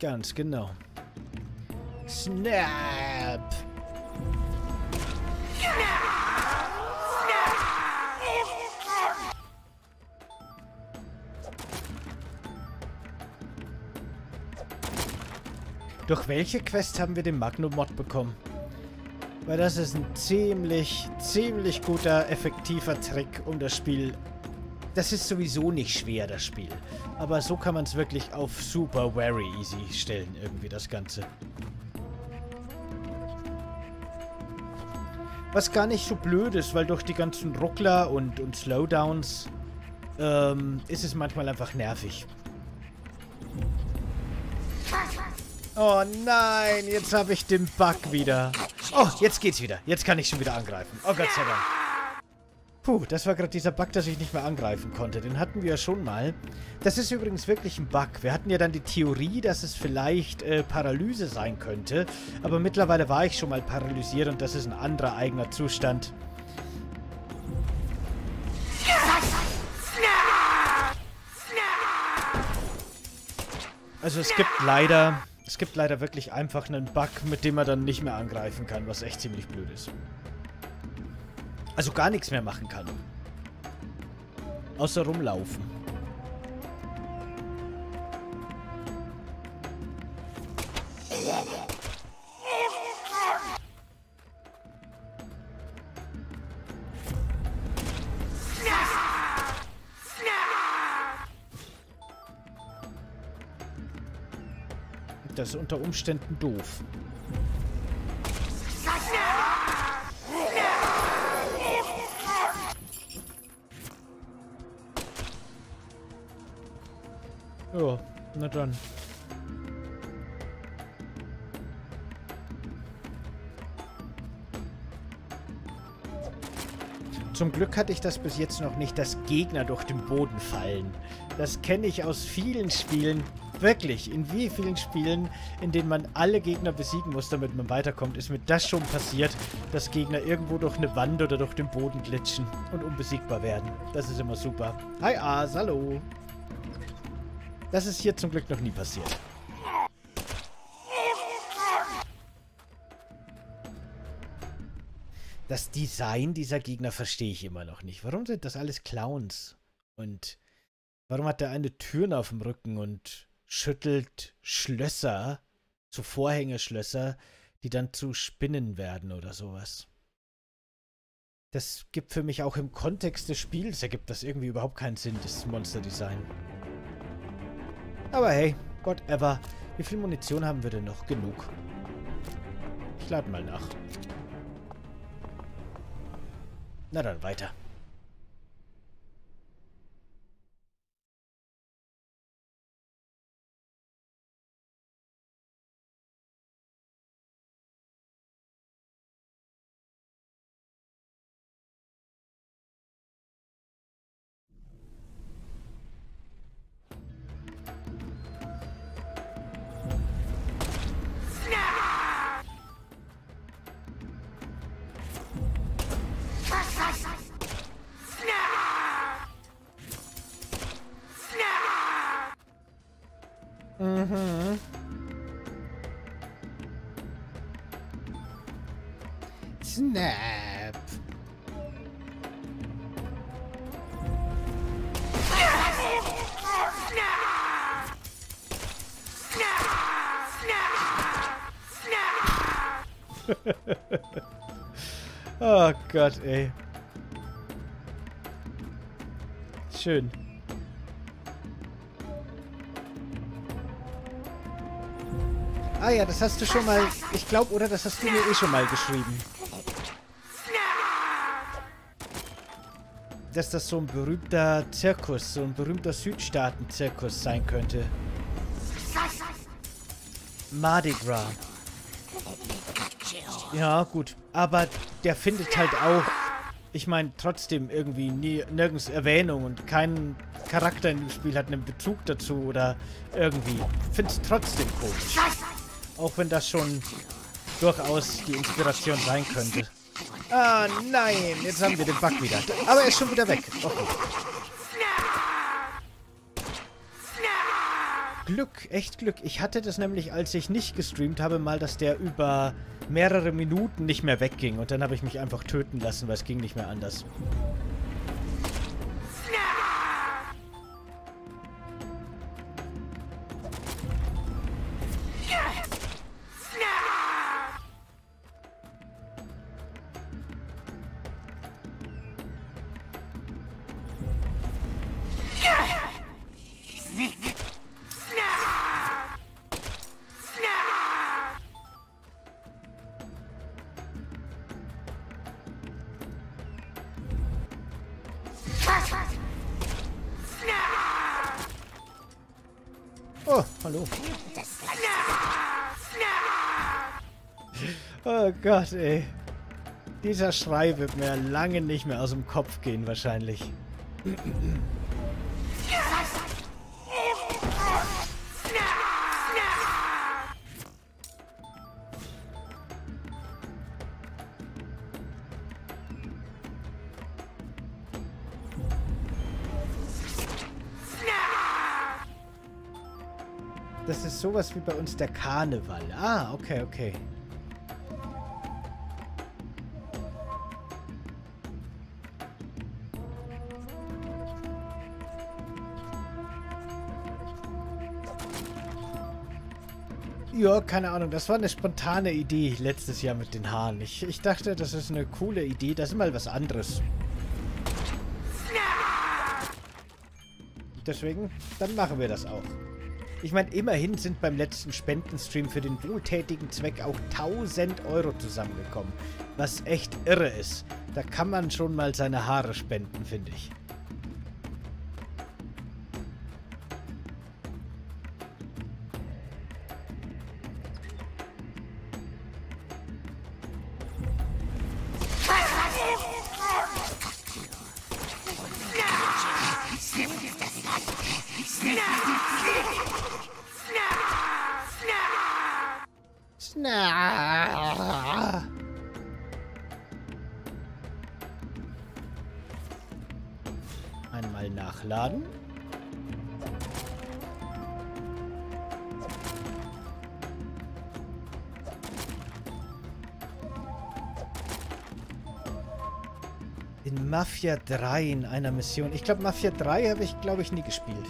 Ganz genau. Snap! Durch welche Quest haben wir den Magnum-Mod bekommen? Weil das ist ein ziemlich, ziemlich guter, effektiver Trick, um das Spiel... Das ist sowieso nicht schwer, das Spiel. Aber so kann man es wirklich auf super very easy stellen, irgendwie das Ganze. Was gar nicht so blöd ist, weil durch die ganzen Ruckler und, und Slowdowns ähm, ist es manchmal einfach nervig. Oh nein, jetzt habe ich den Bug wieder. Oh, jetzt geht's wieder. Jetzt kann ich schon wieder angreifen. Oh Gott sei Dank. Puh, das war gerade dieser Bug, dass ich nicht mehr angreifen konnte. Den hatten wir ja schon mal. Das ist übrigens wirklich ein Bug. Wir hatten ja dann die Theorie, dass es vielleicht äh, Paralyse sein könnte. Aber mittlerweile war ich schon mal paralysiert und das ist ein anderer eigener Zustand. Also es gibt leider es gibt leider wirklich einfach einen Bug, mit dem man dann nicht mehr angreifen kann, was echt ziemlich blöd ist. Also gar nichts mehr machen kann. Außer rumlaufen. Das ist unter Umständen doof. Na dann. Zum Glück hatte ich das bis jetzt noch nicht, dass Gegner durch den Boden fallen. Das kenne ich aus vielen Spielen. Wirklich, in wie vielen Spielen, in denen man alle Gegner besiegen muss, damit man weiterkommt, ist mir das schon passiert, dass Gegner irgendwo durch eine Wand oder durch den Boden glitschen und unbesiegbar werden. Das ist immer super. Hi As, hallo. Das ist hier zum Glück noch nie passiert. Das Design dieser Gegner verstehe ich immer noch nicht. Warum sind das alles Clowns? Und warum hat der eine Türen auf dem Rücken und schüttelt Schlösser, zu Vorhängeschlösser, die dann zu Spinnen werden oder sowas. Das gibt für mich auch im Kontext des Spiels, ergibt das irgendwie überhaupt keinen Sinn, das Monster-Design. Aber hey, whatever. Wie viel Munition haben wir denn noch? Genug. Ich lade mal nach. Na dann weiter. Snap. oh Gott, ey. Schön. Ah ja, das hast du schon mal... Ich glaube, oder? Das hast du mir eh schon mal geschrieben. Dass das so ein berühmter Zirkus, so ein berühmter Südstaaten-Zirkus sein könnte. Mardi Gras. Ja, gut. Aber der findet halt auch, ich meine, trotzdem irgendwie nie, nirgends Erwähnung und kein Charakter in dem Spiel hat einen Bezug dazu oder irgendwie. Find's trotzdem komisch. Auch wenn das schon durchaus die Inspiration sein könnte. Ah, nein. Jetzt haben wir den Bug wieder. Aber er ist schon wieder weg. Okay. Glück, echt Glück. Ich hatte das nämlich, als ich nicht gestreamt habe, mal, dass der über mehrere Minuten nicht mehr wegging. Und dann habe ich mich einfach töten lassen, weil es ging nicht mehr anders. Hallo. Oh Gott, ey. Dieser Schrei wird mir lange nicht mehr aus dem Kopf gehen, wahrscheinlich. Das ist sowas wie bei uns der Karneval. Ah, okay, okay. Ja, keine Ahnung. Das war eine spontane Idee letztes Jahr mit den Haaren. Ich, ich dachte, das ist eine coole Idee. Das ist mal was anderes. Deswegen, dann machen wir das auch. Ich meine, immerhin sind beim letzten Spendenstream für den wohltätigen Zweck auch 1000 Euro zusammengekommen. Was echt irre ist. Da kann man schon mal seine Haare spenden, finde ich. Na. Einmal nachladen. In Mafia 3 in einer Mission. Ich glaube, Mafia 3 habe ich, glaube ich, nie gespielt.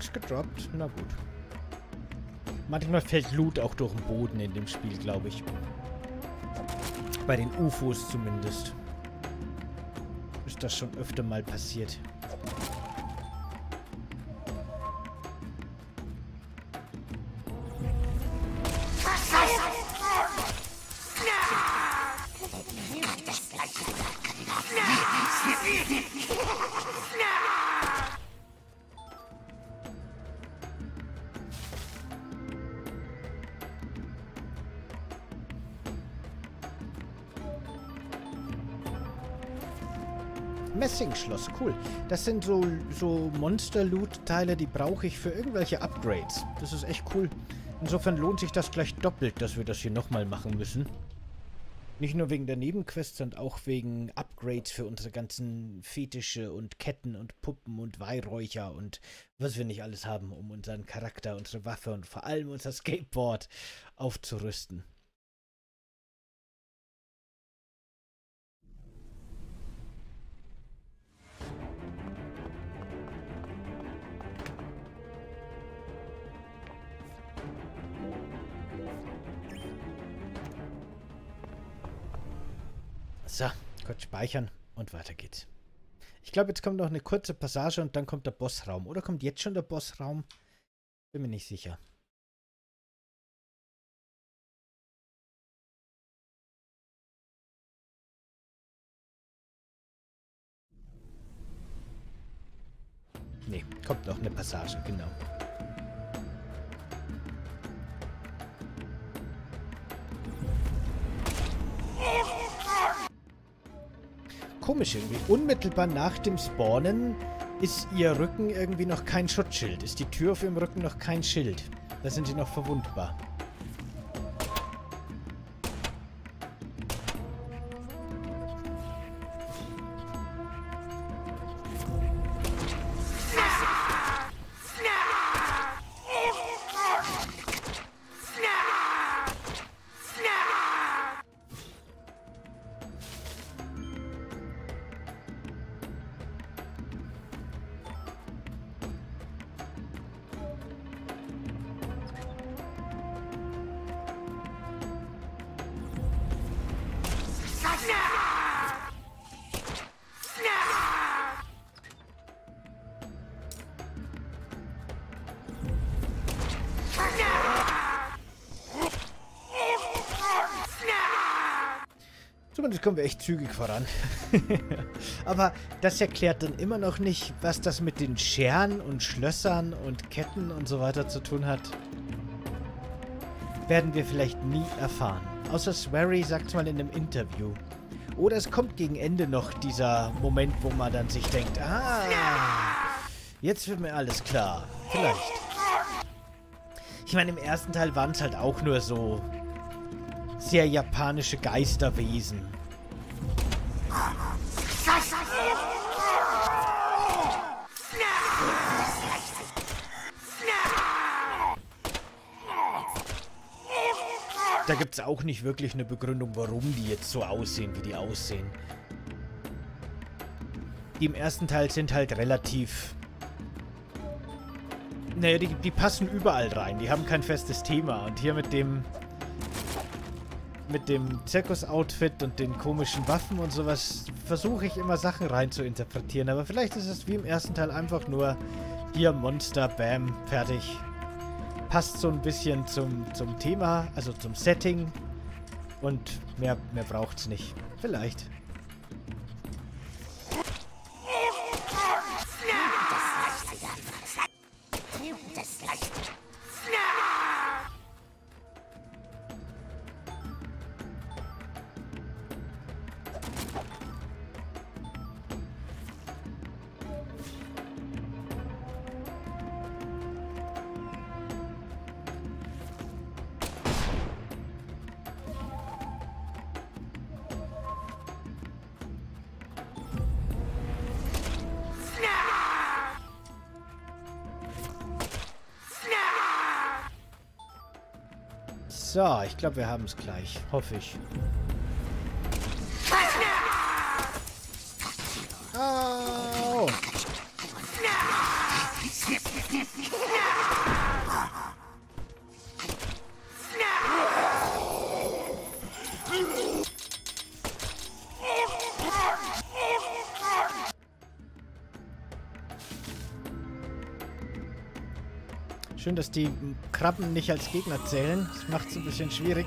Nix gedroppt. Na gut. Manchmal fällt Loot auch durch den Boden in dem Spiel, glaube ich. Bei den UFOs zumindest. Ist das schon öfter mal passiert. Messingschloss, cool. Das sind so, so Monster-Loot-Teile, die brauche ich für irgendwelche Upgrades. Das ist echt cool. Insofern lohnt sich das gleich doppelt, dass wir das hier nochmal machen müssen. Nicht nur wegen der Nebenquests, sondern auch wegen Upgrades für unsere ganzen Fetische und Ketten und Puppen und Weihräucher und was wir nicht alles haben, um unseren Charakter, unsere Waffe und vor allem unser Skateboard aufzurüsten. So, kurz speichern und weiter geht's. Ich glaube, jetzt kommt noch eine kurze Passage und dann kommt der Bossraum. Oder kommt jetzt schon der Bossraum? Bin mir nicht sicher. Nee, kommt noch eine Passage, genau. Komisch irgendwie. Unmittelbar nach dem Spawnen ist ihr Rücken irgendwie noch kein Schutzschild. Ist die Tür auf ihrem Rücken noch kein Schild. Da sind sie noch verwundbar. Zumindest kommen wir echt zügig voran. Aber das erklärt dann immer noch nicht, was das mit den Scheren und Schlössern und Ketten und so weiter zu tun hat. Werden wir vielleicht nie erfahren. Außer Swery sagt es mal in einem Interview. Oder es kommt gegen Ende noch dieser Moment, wo man dann sich denkt, ah, jetzt wird mir alles klar. Vielleicht. Ich meine, im ersten Teil waren es halt auch nur so sehr japanische Geisterwesen. Da gibt es auch nicht wirklich eine Begründung, warum die jetzt so aussehen, wie die aussehen. Die im ersten Teil sind halt relativ... Naja, die, die passen überall rein. Die haben kein festes Thema. Und hier mit dem mit dem Zirkus-Outfit und den komischen Waffen und sowas versuche ich immer Sachen rein zu interpretieren. Aber vielleicht ist es wie im ersten Teil einfach nur hier Monster, Bam, fertig. Passt so ein bisschen zum, zum Thema, also zum Setting. Und mehr, mehr es nicht. Vielleicht. So, ich glaube, wir haben es gleich. Hoffe ich. Oh. Schön, dass die Krabben nicht als Gegner zählen. Das macht es ein bisschen schwierig.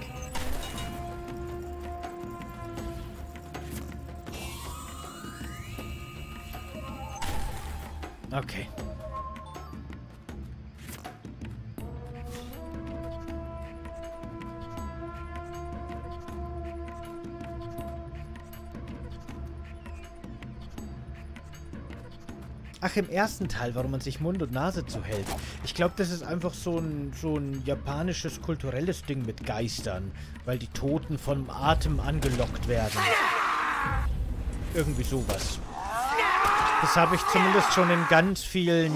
Okay. Ach, im ersten Teil, warum man sich Mund und Nase zuhält. Ich glaube, das ist einfach so ein, so ein japanisches kulturelles Ding mit Geistern, weil die Toten vom Atem angelockt werden. Irgendwie sowas. Das habe ich zumindest schon in ganz vielen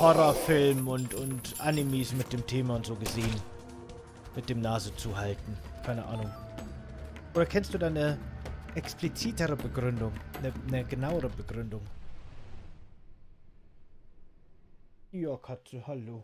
Horrorfilmen und, und Animes mit dem Thema und so gesehen. Mit dem Nase zuhalten. Keine Ahnung. Oder kennst du da eine explizitere Begründung? Eine, eine genauere Begründung? iyo katsu halu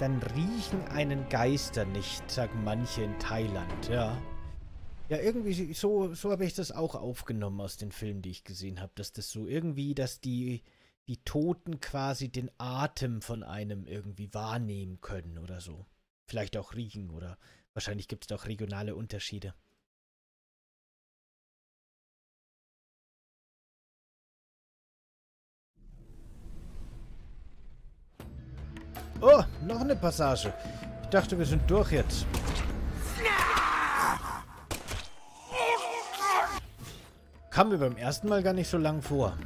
dann riechen einen Geister nicht, sagen manche in Thailand, ja. Ja, irgendwie so, so habe ich das auch aufgenommen aus den Filmen, die ich gesehen habe, dass das so irgendwie, dass die, die Toten quasi den Atem von einem irgendwie wahrnehmen können oder so. Vielleicht auch riechen oder wahrscheinlich gibt es auch regionale Unterschiede. Oh, noch eine Passage. Ich dachte, wir sind durch jetzt. Kam mir beim ersten Mal gar nicht so lang vor.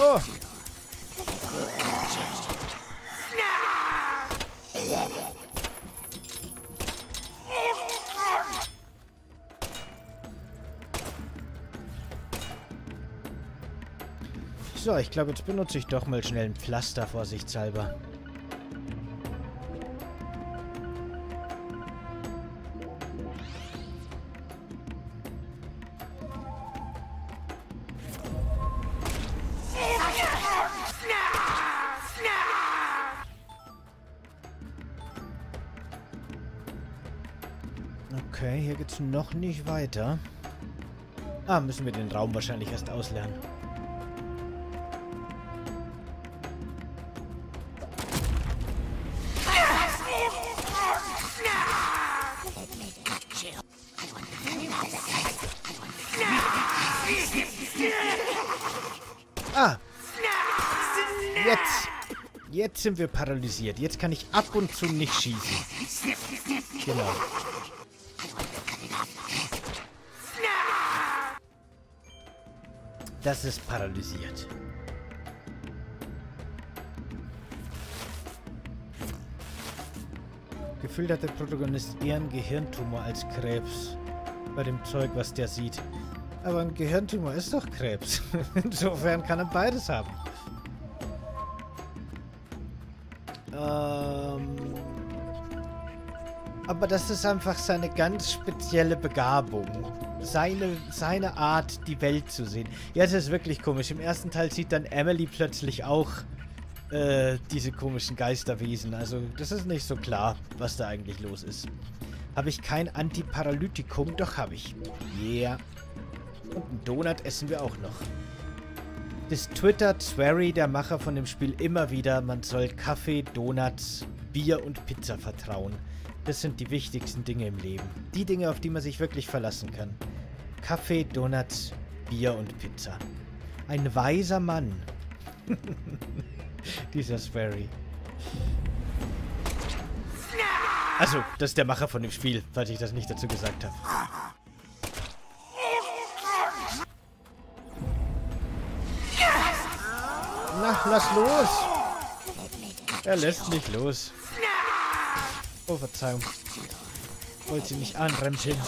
Oh! Ich glaube, jetzt benutze ich doch mal schnell ein Pflaster, vorsichtshalber. Okay, hier geht's noch nicht weiter. Ah, müssen wir den Raum wahrscheinlich erst auslernen. Ah. Jetzt. Jetzt sind wir paralysiert. Jetzt kann ich ab und zu nicht schießen. Genau. Das ist paralysiert. Gefühlt hat der Protagonist eher einen Gehirntumor als Krebs. Bei dem Zeug, was der sieht. Aber ein Gehirntumor ist doch Krebs. Insofern kann er beides haben. Ähm aber das ist einfach seine ganz spezielle Begabung. Seine, seine Art, die Welt zu sehen. Ja, es ist wirklich komisch. Im ersten Teil sieht dann Emily plötzlich auch äh, diese komischen Geisterwesen. Also, das ist nicht so klar, was da eigentlich los ist. Habe ich kein Antiparalytikum? Doch, habe ich. Yeah. Und einen Donut essen wir auch noch. Das twittert Swery, der Macher von dem Spiel, immer wieder, man soll Kaffee, Donuts, Bier und Pizza vertrauen. Das sind die wichtigsten Dinge im Leben. Die Dinge, auf die man sich wirklich verlassen kann. Kaffee, Donuts, Bier und Pizza. Ein weiser Mann. Dieser Swery. Also, das ist der Macher von dem Spiel, falls ich das nicht dazu gesagt habe. Na, lass los! Er lässt mich los. Oh, Verzeihung. Wollte sie nicht anrempeln.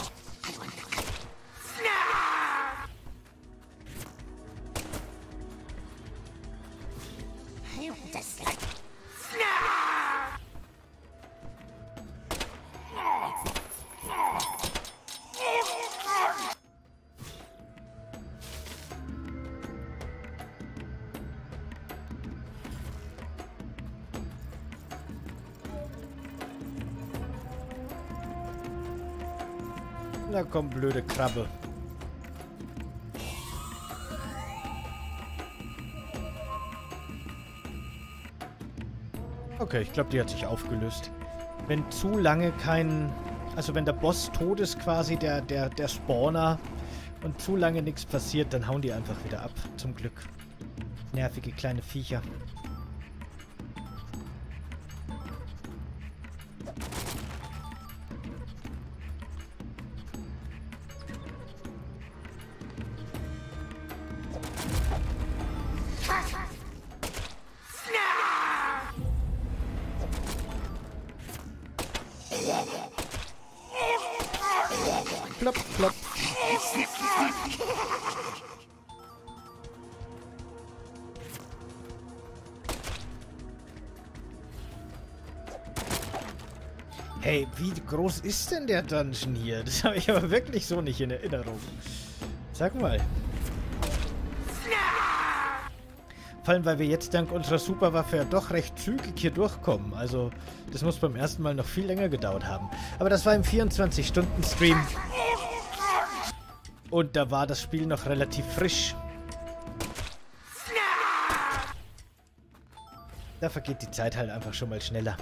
Krabbe. Okay, ich glaube, die hat sich aufgelöst. Wenn zu lange kein... Also wenn der Boss tot ist quasi, der, der, der Spawner, und zu lange nichts passiert, dann hauen die einfach wieder ab. Zum Glück. Nervige kleine Viecher. Ist denn der Dungeon hier? Das habe ich aber wirklich so nicht in Erinnerung. Sag mal. Vor allem, weil wir jetzt dank unserer Superwaffe ja doch recht zügig hier durchkommen. Also, das muss beim ersten Mal noch viel länger gedauert haben. Aber das war im 24-Stunden-Stream. Und da war das Spiel noch relativ frisch. Da vergeht die Zeit halt einfach schon mal schneller.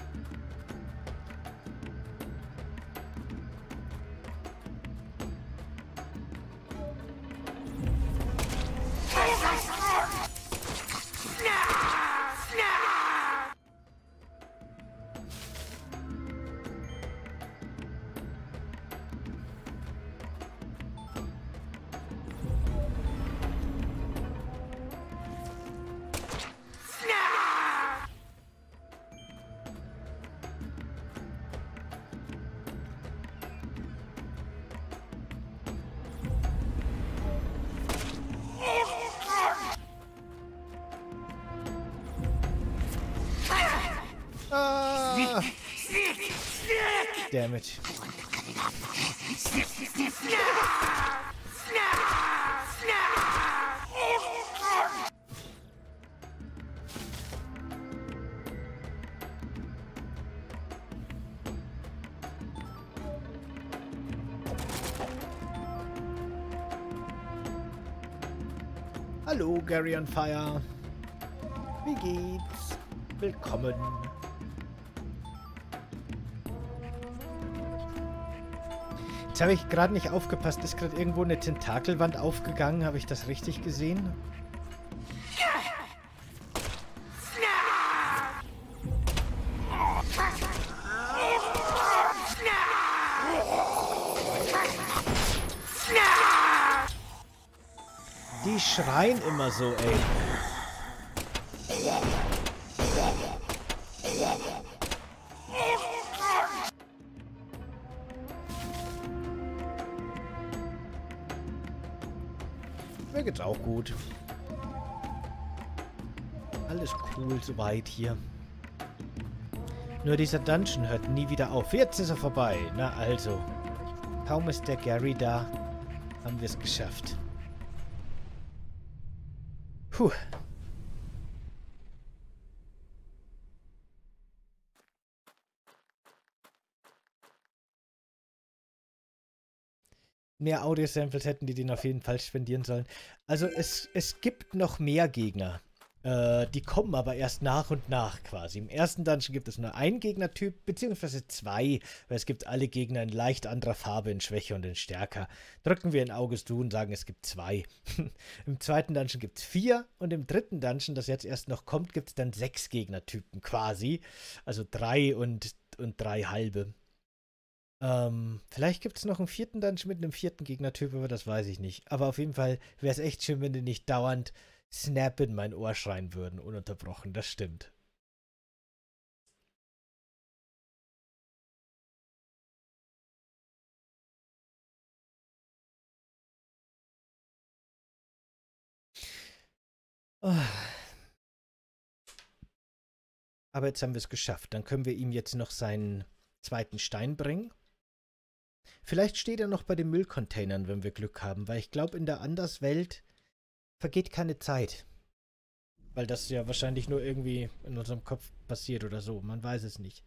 Damn it. Hallo, Gary on Fire. Wie geht's? Willkommen. Jetzt habe ich gerade nicht aufgepasst. Ist gerade irgendwo eine Tentakelwand aufgegangen? Habe ich das richtig gesehen? Die schreien immer so, ey. Gut. Alles cool soweit hier. Nur dieser Dungeon hört nie wieder auf. Jetzt ist er vorbei. Na also. Kaum ist der Gary da, haben wir es geschafft. Puh. Mehr Audio-Samples hätten die den auf jeden Fall spendieren sollen. Also es, es gibt noch mehr Gegner. Äh, die kommen aber erst nach und nach quasi. Im ersten Dungeon gibt es nur einen Gegnertyp, beziehungsweise zwei, weil es gibt alle Gegner in leicht anderer Farbe, in Schwäche und in Stärker. Drücken wir ein Auges zu und sagen, es gibt zwei. Im zweiten Dungeon gibt es vier und im dritten Dungeon, das jetzt erst noch kommt, gibt es dann sechs Gegnertypen quasi. Also drei und, und drei halbe. Ähm, vielleicht gibt es noch einen vierten Dungeon mit einem vierten Gegnertyp, aber das weiß ich nicht. Aber auf jeden Fall wäre es echt schön, wenn die nicht dauernd Snap in mein Ohr schreien würden, ununterbrochen. Das stimmt. Aber jetzt haben wir es geschafft. Dann können wir ihm jetzt noch seinen zweiten Stein bringen. Vielleicht steht er noch bei den Müllcontainern, wenn wir Glück haben, weil ich glaube, in der Anderswelt vergeht keine Zeit. Weil das ja wahrscheinlich nur irgendwie in unserem Kopf passiert oder so. Man weiß es nicht.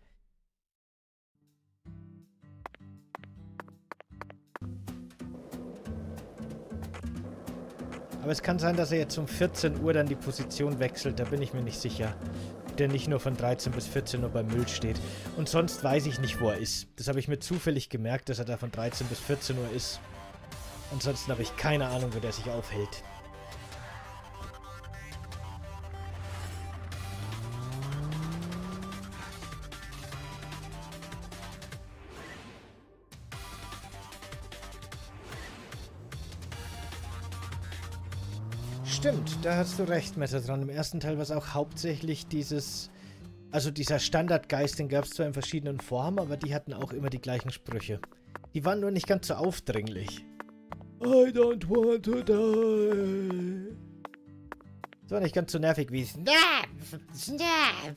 Aber es kann sein, dass er jetzt um 14 Uhr dann die Position wechselt. Da bin ich mir nicht sicher der nicht nur von 13 bis 14 Uhr beim Müll steht. Und sonst weiß ich nicht, wo er ist. Das habe ich mir zufällig gemerkt, dass er da von 13 bis 14 Uhr ist. Ansonsten habe ich keine Ahnung, wo der sich aufhält. da hast du recht, Messer dran. Im ersten Teil war es auch hauptsächlich dieses, also dieser Standardgeist, den gab es zwar in verschiedenen Formen, aber die hatten auch immer die gleichen Sprüche. Die waren nur nicht ganz so aufdringlich. I don't want to die. Das war nicht ganz so nervig wie Snap! Snap!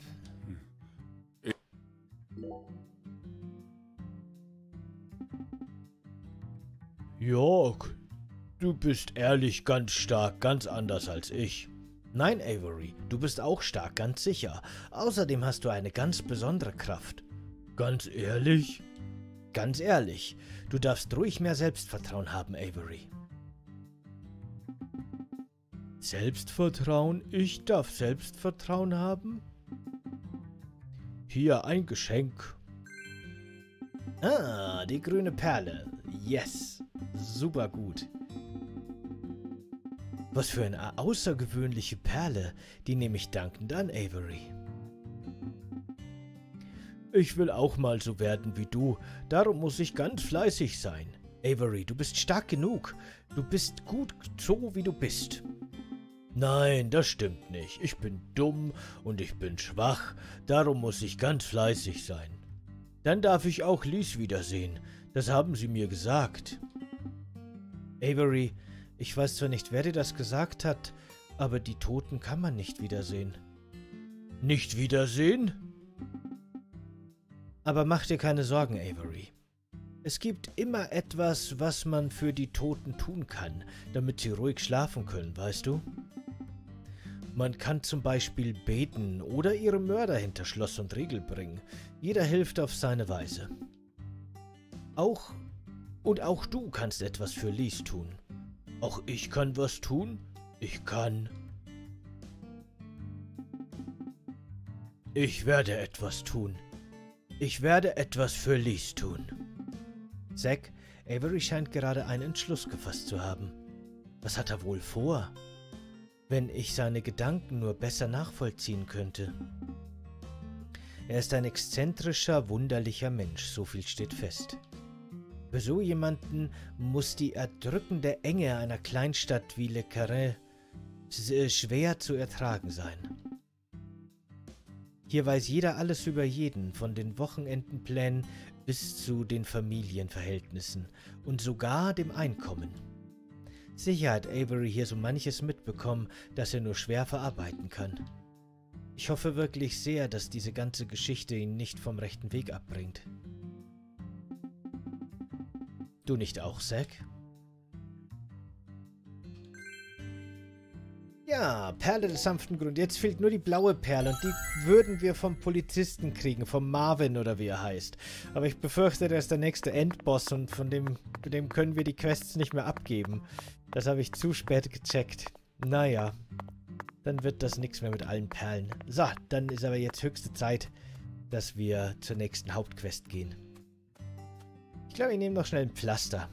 Jörg, du bist ehrlich ganz stark, ganz anders als ich. Nein, Avery, du bist auch stark, ganz sicher. Außerdem hast du eine ganz besondere Kraft. Ganz ehrlich? Ganz ehrlich, du darfst ruhig mehr Selbstvertrauen haben, Avery. Selbstvertrauen? Ich darf Selbstvertrauen haben? Hier ein Geschenk. Ah, die grüne Perle. Yes. Super gut. Was für eine außergewöhnliche Perle. Die nehme ich dankend an, Avery. Ich will auch mal so werden wie du. Darum muss ich ganz fleißig sein. Avery, du bist stark genug. Du bist gut so, wie du bist. Nein, das stimmt nicht. Ich bin dumm und ich bin schwach. Darum muss ich ganz fleißig sein. Dann darf ich auch Lies wiedersehen. Das haben sie mir gesagt. Avery, ich weiß zwar nicht, wer dir das gesagt hat, aber die Toten kann man nicht wiedersehen. Nicht wiedersehen? Aber mach dir keine Sorgen, Avery. Es gibt immer etwas, was man für die Toten tun kann, damit sie ruhig schlafen können, weißt du? Man kann zum Beispiel beten oder ihre Mörder hinter Schloss und Riegel bringen. Jeder hilft auf seine Weise. Auch und auch du kannst etwas für Lies tun. Auch ich kann was tun? Ich kann. Ich werde etwas tun. Ich werde etwas für Lies tun. Zack, Avery scheint gerade einen Entschluss gefasst zu haben. Was hat er wohl vor? wenn ich seine Gedanken nur besser nachvollziehen könnte. Er ist ein exzentrischer, wunderlicher Mensch, so viel steht fest. Für so jemanden muss die erdrückende Enge einer Kleinstadt wie Le Carré schwer zu ertragen sein. Hier weiß jeder alles über jeden, von den Wochenendenplänen bis zu den Familienverhältnissen und sogar dem Einkommen. Sicher hat Avery hier so manches mitbekommen, das er nur schwer verarbeiten kann. Ich hoffe wirklich sehr, dass diese ganze Geschichte ihn nicht vom rechten Weg abbringt. Du nicht auch, Zack? Ja, Perle des sanften Grund. Jetzt fehlt nur die blaue Perle und die würden wir vom Polizisten kriegen, vom Marvin oder wie er heißt. Aber ich befürchte, der ist der nächste Endboss und von dem, von dem können wir die Quests nicht mehr abgeben. Das habe ich zu spät gecheckt. Naja, dann wird das nichts mehr mit allen Perlen. So, dann ist aber jetzt höchste Zeit, dass wir zur nächsten Hauptquest gehen. Ich glaube, ich nehme noch schnell ein Pflaster.